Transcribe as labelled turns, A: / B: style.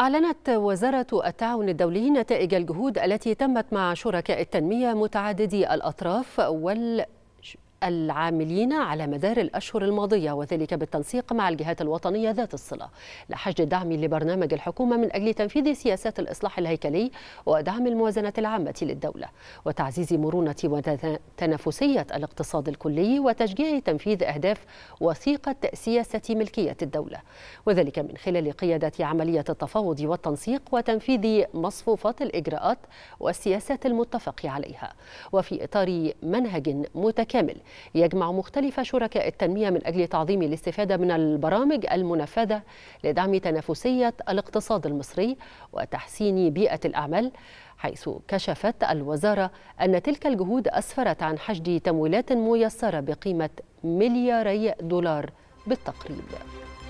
A: أعلنت وزارة التعاون الدولي نتائج الجهود التي تمت مع شركاء التنمية متعددي الأطراف وال العاملين على مدار الأشهر الماضية وذلك بالتنسيق مع الجهات الوطنية ذات الصلة. لحشد الدعم لبرنامج الحكومة من أجل تنفيذ سياسات الإصلاح الهيكلي ودعم الموازنة العامة للدولة وتعزيز مرونة وتنافسية الاقتصاد الكلي وتشجيع تنفيذ أهداف وثيقة سياسة ملكية الدولة. وذلك من خلال قيادة عملية التفاوض والتنسيق وتنفيذ مصفوفات الإجراءات والسياسات المتفق عليها. وفي إطار منهج متكامل يجمع مختلف شركاء التنمية من أجل تعظيم الاستفادة من البرامج المنفذة لدعم تنافسية الاقتصاد المصري وتحسين بيئة الأعمال حيث كشفت الوزارة أن تلك الجهود أسفرت عن حشد تمويلات ميسرة بقيمة ملياري دولار بالتقريب.